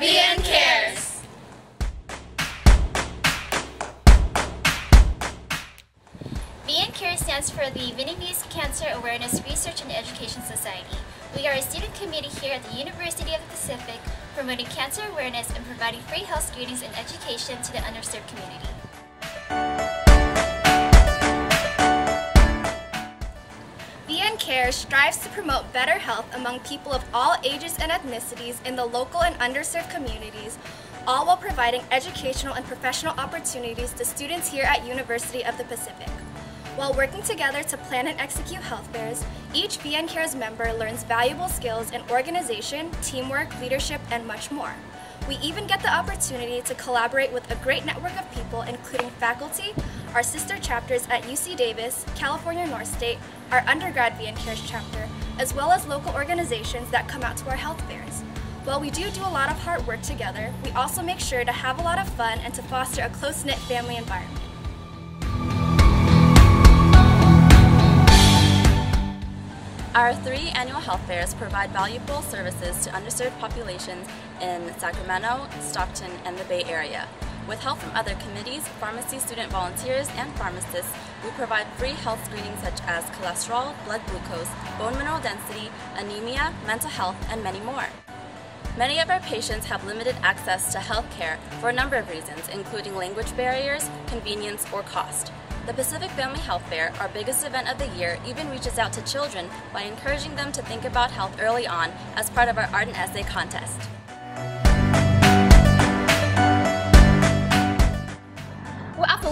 VN Cares! VN Cares stands for the Vietnamese Cancer Awareness Research and Education Society. We are a student committee here at the University of the Pacific promoting cancer awareness and providing free health screenings and education to the underserved community. VN Cares strives to promote better health among people of all ages and ethnicities in the local and underserved communities, all while providing educational and professional opportunities to students here at University of the Pacific. While working together to plan and execute health fairs, each VN Cares member learns valuable skills in organization, teamwork, leadership, and much more. We even get the opportunity to collaborate with a great network of people, including faculty, our sister chapters at UC Davis, California North State, our undergrad VN Cares chapter, as well as local organizations that come out to our health fairs. While we do do a lot of hard work together, we also make sure to have a lot of fun and to foster a close-knit family environment. Our three annual health fairs provide valuable services to underserved populations in Sacramento, Stockton, and the Bay Area. With help from other committees, pharmacy student volunteers, and pharmacists, we provide free health screenings such as cholesterol, blood glucose, bone mineral density, anemia, mental health, and many more. Many of our patients have limited access to health care for a number of reasons, including language barriers, convenience, or cost. The Pacific Family Health Fair, our biggest event of the year, even reaches out to children by encouraging them to think about health early on as part of our art and essay contest.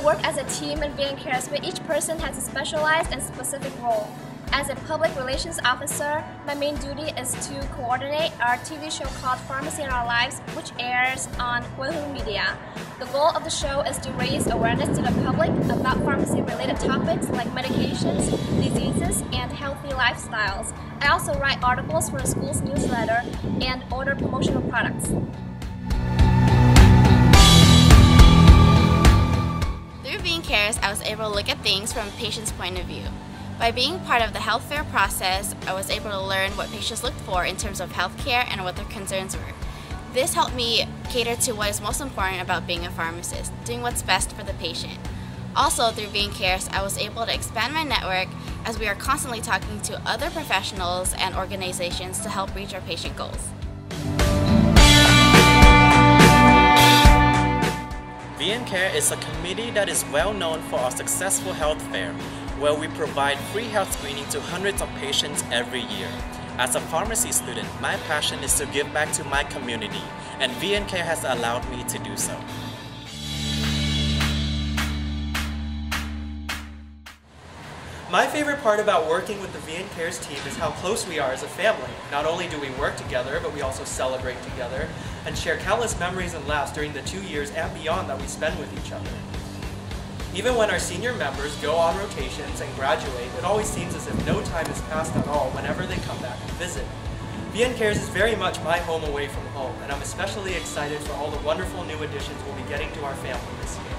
Work as a team in VN Cares each person has a specialized and specific role. As a public relations officer, my main duty is to coordinate our TV show called Pharmacy in Our Lives, which airs on Quail Media. The goal of the show is to raise awareness to the public about pharmacy-related topics like medications, diseases, and healthy lifestyles. I also write articles for the school's newsletter and order promotional products. Cares, I was able to look at things from a patient's point of view. By being part of the health fair process, I was able to learn what patients looked for in terms of health care and what their concerns were. This helped me cater to what is most important about being a pharmacist, doing what's best for the patient. Also, through VN Cares, I was able to expand my network as we are constantly talking to other professionals and organizations to help reach our patient goals. VN Care is a committee that is well known for our successful health fair, where we provide free health screening to hundreds of patients every year. As a pharmacy student, my passion is to give back to my community, and VN Care has allowed me to do so. My favorite part about working with the VN Cares team is how close we are as a family. Not only do we work together, but we also celebrate together and share countless memories and laughs during the two years and beyond that we spend with each other. Even when our senior members go on rotations and graduate, it always seems as if no time has passed at all whenever they come back and visit. VN Cares is very much my home away from home, and I'm especially excited for all the wonderful new additions we'll be getting to our family this year.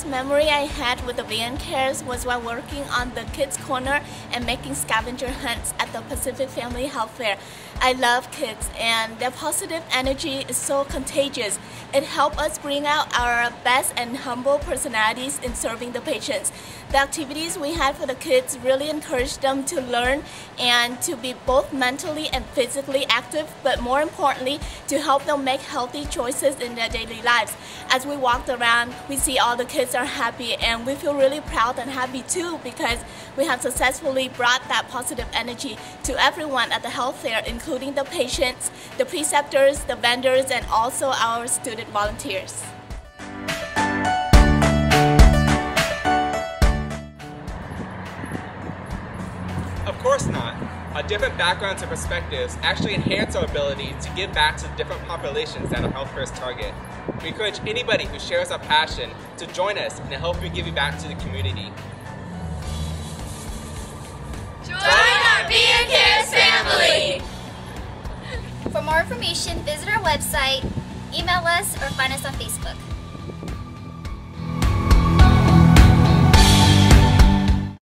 Best memory I had with the VN Cares was while working on the Kids Corner and making scavenger hunts at the Pacific Family Health Fair. I love kids and their positive energy is so contagious. It helped us bring out our best and humble personalities in serving the patients. The activities we had for the kids really encouraged them to learn and to be both mentally and physically active, but more importantly, to help them make healthy choices in their daily lives. As we walked around, we see all the kids are happy and we feel really proud and happy too because we have successfully brought that positive energy to everyone at the health fair, including the patients, the preceptors, the vendors, and also our student volunteers. Of course not. Our different backgrounds and perspectives actually enhance our ability to give back to different populations that our health fairs target. We encourage anybody who shares our passion to join us and help helping give back to the community. Join our VN Cares family! For more information, visit our website, email us, or find us on Facebook.